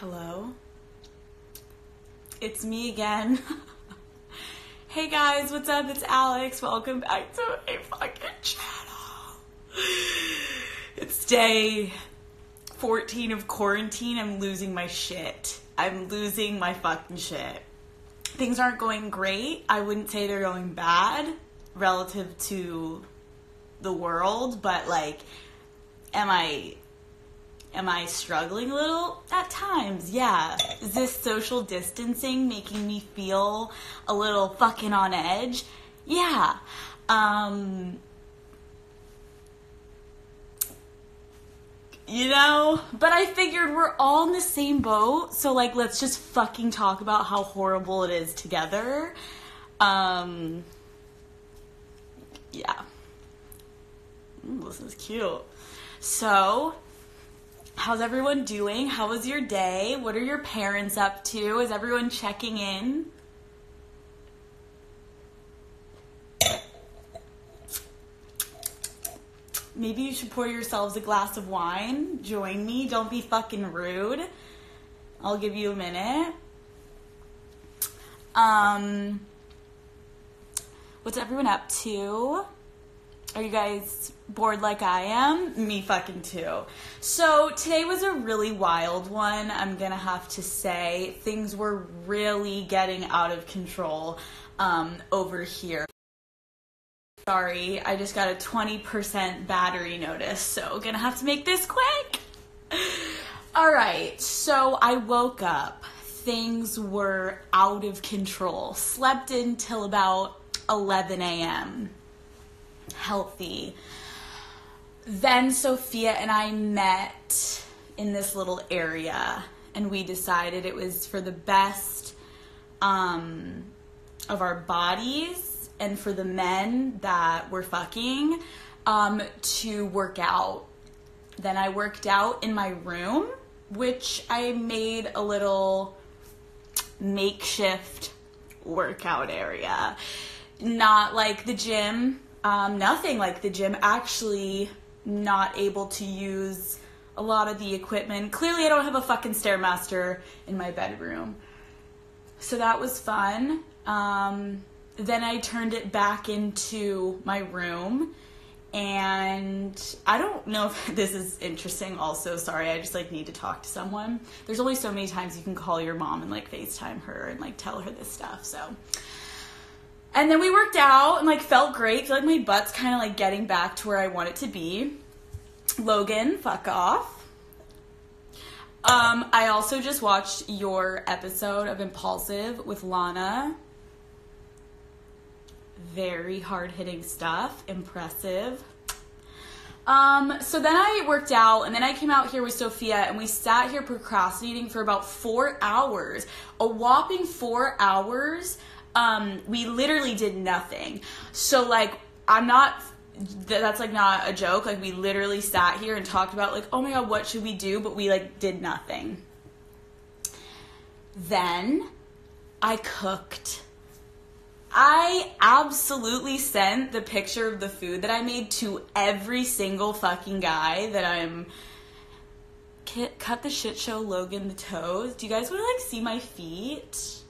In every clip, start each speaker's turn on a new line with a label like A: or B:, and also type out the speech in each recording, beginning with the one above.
A: Hello? It's me again. hey guys, what's up? It's Alex. Welcome back to my fucking channel. It's day 14 of quarantine. I'm losing my shit. I'm losing my fucking shit. Things aren't going great. I wouldn't say they're going bad relative to the world, but like, am I am I struggling a little? At times, yeah. Is this social distancing making me feel a little fucking on edge? Yeah. Um, you know, but I figured we're all in the same boat, so like let's just fucking talk about how horrible it is together. Um, yeah. Ooh, this is cute. So, how's everyone doing? How was your day? What are your parents up to? Is everyone checking in? Maybe you should pour yourselves a glass of wine. Join me. Don't be fucking rude. I'll give you a minute. Um, what's everyone up to? Are you guys bored like I am? Me fucking too. So today was a really wild one, I'm gonna have to say. Things were really getting out of control um, over here. Sorry, I just got a 20% battery notice, so gonna have to make this quick. All right, so I woke up. Things were out of control. Slept until about 11 a.m. Healthy. Then Sophia and I met in this little area, and we decided it was for the best um, of our bodies and for the men that were fucking um, to work out. Then I worked out in my room, which I made a little makeshift workout area. Not like the gym, um, nothing like the gym. Actually, not able to use a lot of the equipment. Clearly, I don't have a fucking Stairmaster in my bedroom. So that was fun. Um, then I turned it back into my room. And I don't know if this is interesting also. Sorry, I just like need to talk to someone. There's only so many times you can call your mom and like FaceTime her and like tell her this stuff. So and then we worked out and like felt great. feel like my butt's kind of like getting back to where I want it to be. Logan, fuck off. Um, I also just watched your episode of Impulsive with Lana. Very hard hitting stuff. Impressive. Um, so then I worked out and then I came out here with Sophia and we sat here procrastinating for about four hours. A whopping four hours. Um, we literally did nothing. So like I'm not that's like not a joke. Like we literally sat here and talked about like, oh my god, what should we do? But we like did nothing. Then I cooked. I absolutely sent the picture of the food that I made to every single fucking guy that I'm cut the shit show Logan the toes. Do you guys want to like see my feet?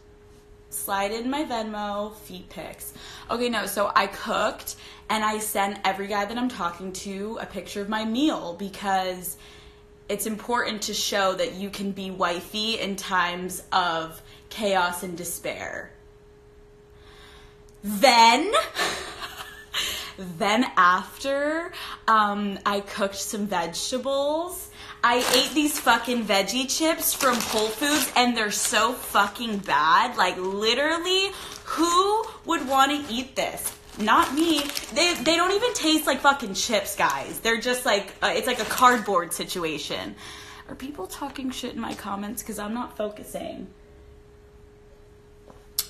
A: Slide in my Venmo feet pics. Okay, no, so I cooked and I sent every guy that I'm talking to a picture of my meal because it's important to show that you can be wifey in times of chaos and despair. Then, then after, um, I cooked some vegetables. I ate these fucking veggie chips from Whole Foods and they're so fucking bad. Like, literally, who would want to eat this? Not me. They, they don't even taste like fucking chips, guys. They're just like, uh, it's like a cardboard situation. Are people talking shit in my comments? Because I'm not focusing.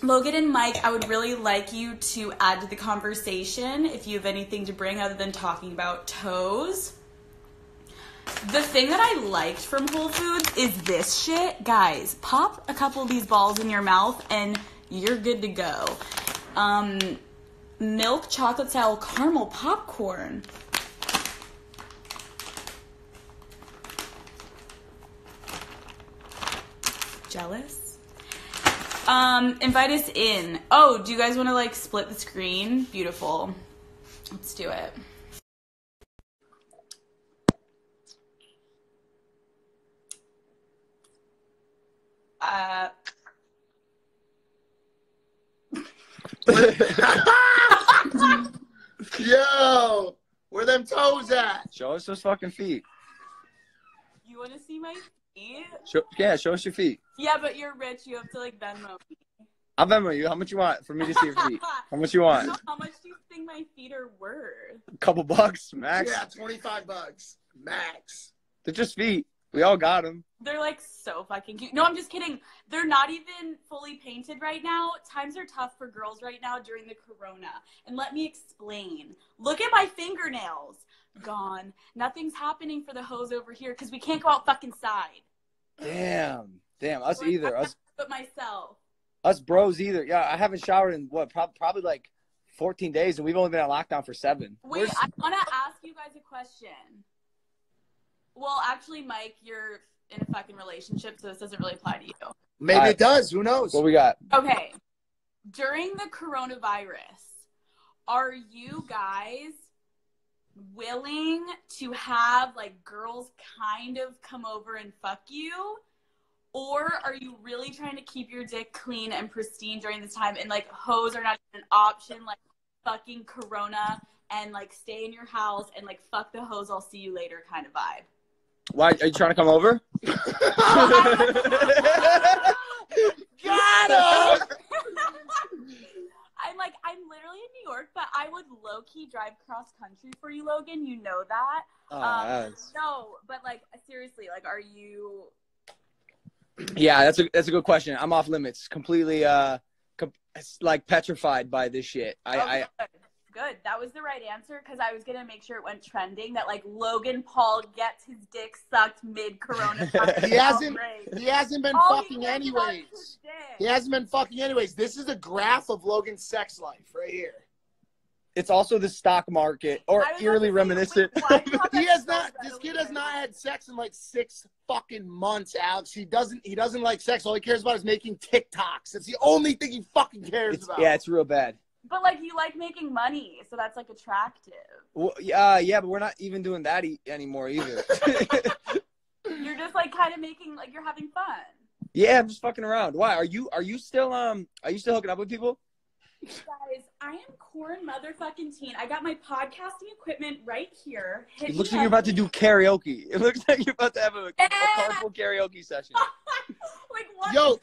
A: Logan and Mike, I would really like you to add to the conversation if you have anything to bring other than talking about toes. The thing that I liked from Whole Foods is this shit. Guys, pop a couple of these balls in your mouth and you're good to go. Um, milk chocolate style caramel popcorn. Jealous? Um, invite us in. Oh, do you guys want to like split the screen? Beautiful. Let's do it. Uh,
B: Yo, where them toes at?
C: Show us those fucking feet.
A: you want to see my feet?
C: Show, yeah, show us your feet.
A: Yeah, but you're rich. You have to like Venmo me.
C: I'll Venmo you. How much you want for me to see your feet? How much you want?
A: How much do you think my feet are worth?
C: A couple bucks, max.
B: Yeah, 25 bucks. Max.
C: They're just feet. We all got them.
A: They're like so fucking cute. No, I'm just kidding. They're not even fully painted right now. Times are tough for girls right now during the corona. And let me explain. Look at my fingernails. Gone. Nothing's happening for the hose over here because we can't go out fucking side.
C: Damn, damn. Us
A: We're-
C: either. Us,
A: But myself.
C: us bros either. Yeah, I haven't showered in what? Prob- probably like 14 days, and we've only been on lockdown for seven.
A: Wait,
C: Where's-
A: I want to ask you guys a question. Well, actually, Mike, you're in a fucking relationship, so this doesn't really apply to you.
B: Maybe
C: Alright.
B: it does. Who knows?
C: what we got?
A: Okay. During the coronavirus, are you guys willing to have like girls kind of come over and fuck you? Or are you really trying to keep your dick clean and pristine during this time and like hoes are not an option like fucking corona and like stay in your house and like fuck the hoes I'll see you later kind of vibe?
C: Why are you trying to come over?
B: Got him!
A: I'm like, I'm literally in New York, but I would low key drive cross country for you, Logan. You know that.
C: Oh,
A: Um,
C: that's-
A: no, but like seriously, like, are you?
C: yeah, that's a that's a good question. I'm off limits, completely uh, com- like petrified by this shit. I,
A: Oh,
C: I
A: good. good. That was the right answer because I was gonna make sure it went trending that like Logan Paul gets his dick sucked mid Corona.
B: He hasn't- He hasn't been
A: Oh,
B: fucking anyways. He hasn't been fucking anyways. This is a graph of Logan's sex life right here.
C: it's also the stock market, or
A: I was about
C: eerily reminiscent.
A: wait, why do you have
B: He has not. This kid has not had sex in like six fucking months, Alex. He doesn't. He doesn't like sex. All he cares about is making TikToks. It's the only thing he fucking cares
C: It's,
B: about.
C: yeah, it's real bad.
A: But like you like making money, so that's like attractive.
C: Well, uh, yeah, but we're not even doing that e- anymore either.
A: You're just like kind of making like you're having fun.
C: yeah, I'm just fucking around. Why are you are you still um are you still hooking up with people?
A: Guys, I am corn motherfucking teen. I got my podcasting equipment right here. Hit
C: It looks
A: me
C: like you're about to do karaoke. It looks like you're about to have a, a
A: Yeah.
C: carpool karaoke session.
A: like what?
B: Yo.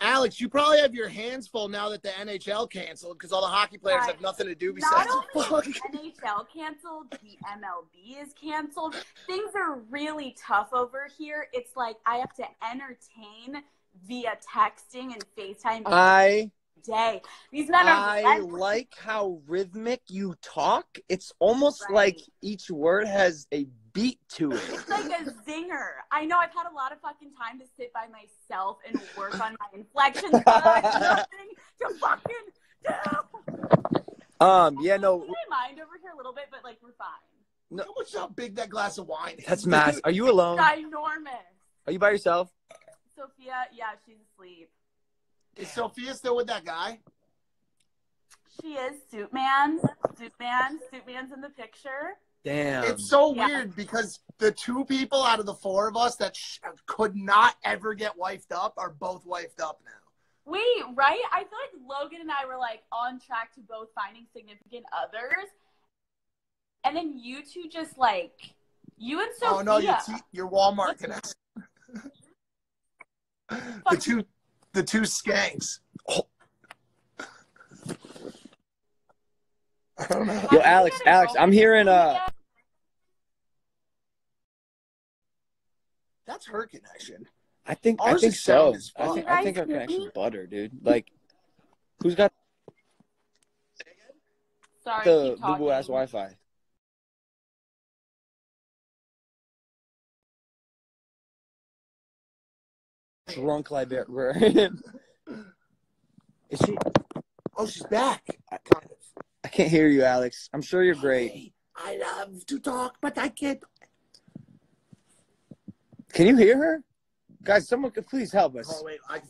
A: The
B: Alex, you probably have your hands full now that the NHL canceled because all the hockey players
A: Right.
B: have nothing to do
A: Not
B: besides
A: only
B: fuck.
A: is NHL canceled, the MLB is canceled. Things are really tough over here. It's like I have to entertain via texting and FaceTime
C: I
A: day. These men are
C: I like how rhythmic you talk. It's almost
A: Right.
C: like each word has a beat to it.
A: It's like a zinger. I know I've had a lot of fucking time to sit by myself and work on my inflections, but I have nothing to fucking do.
C: Um, yeah, no,
A: Keep my mind over here a little bit, but like we're fine.
B: Look how much how big that glass of wine is.
C: that's mass. Are you alone?
A: Ginormous.
C: Are you by yourself?
A: Sophia, yeah, she's asleep.
B: Is Sophia still with that guy?
A: She is Suit Man. Suit Man. Suit Man's in the picture.
C: Damn.
B: It's so
A: Yeah.
B: weird because the two people out of the four of us that sh- could not ever get wifed up are both wifed up now.
A: Wait, right? I feel like Logan and I were like on track to both finding significant others. And then you two just like you and Sophia.
B: Oh no, your t- your Walmart connection. the two the two skanks. I don't know.
C: Yo, Alex, Alex, I'm hearing, uh,
B: That's her connection.
C: I think I think
B: is
C: so. I think, I think our
A: hear
C: connection's butter, dude. Like, who's got
A: Sorry,
C: the
A: keep
C: boo boo ass Wi-Fi? Drunk librarian. Is she?
B: Oh, she's back. Kind of.
C: I can't hear you, Alex. I'm sure you're great.
B: I love to talk, but I can't.
C: Can you hear her? Guys, someone could please help us.
B: Oh wait, I can.